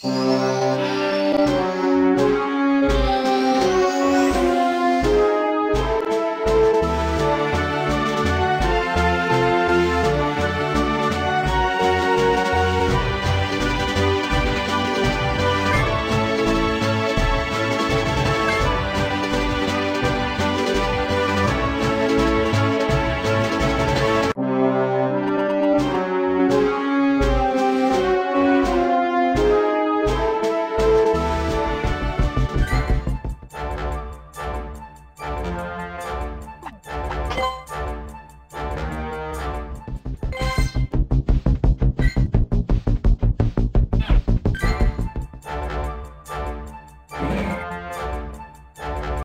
Música